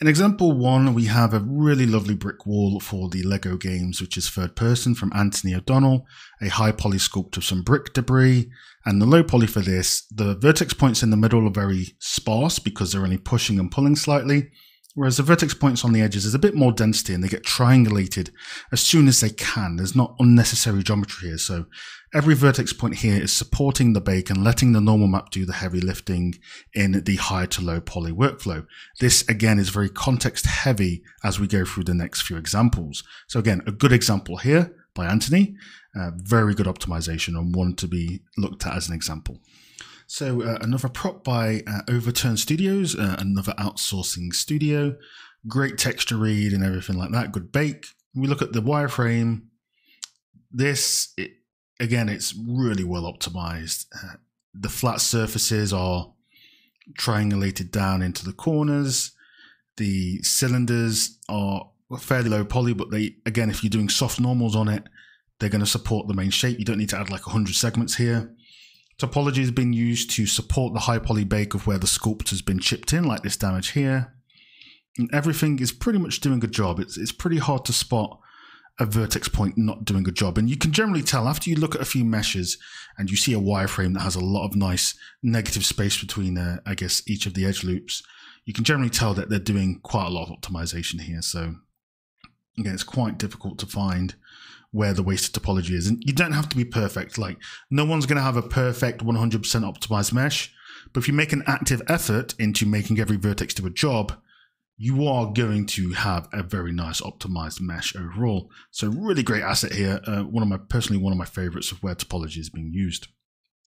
In example one, we have a really lovely brick wall for the Lego games, which is third person from Anthony O'Donnell, a high poly sculpt of some brick debris, and the low poly for this. The vertex points in the middle are very sparse because they're only pushing and pulling slightly, Whereas the vertex points on the edges is a bit more density and they get triangulated as soon as they can. There's not unnecessary geometry here. So every vertex point here is supporting the bake and letting the normal map do the heavy lifting in the high to low poly workflow. This again is very context heavy as we go through the next few examples. So again, a good example here by Anthony, uh, very good optimization and one to be looked at as an example. So uh, another prop by uh, Overturn Studios, uh, another outsourcing studio. Great texture read and everything like that. Good bake. We look at the wireframe. This, it, again, it's really well optimized. Uh, the flat surfaces are triangulated down into the corners. The cylinders are fairly low poly, but they, again, if you're doing soft normals on it, they're going to support the main shape. You don't need to add like 100 segments here. Topology has been used to support the high poly bake of where the sculpt has been chipped in, like this damage here. And everything is pretty much doing a job. It's, it's pretty hard to spot a vertex point not doing a job. And you can generally tell after you look at a few meshes and you see a wireframe that has a lot of nice negative space between, uh, I guess, each of the edge loops, you can generally tell that they're doing quite a lot of optimization here. So again, it's quite difficult to find where the wasted topology is. And you don't have to be perfect. Like no one's going to have a perfect 100% optimized mesh. But if you make an active effort into making every vertex do a job, you are going to have a very nice optimized mesh overall. So really great asset here. Uh, one of my personally one of my favorites of where topology is being used.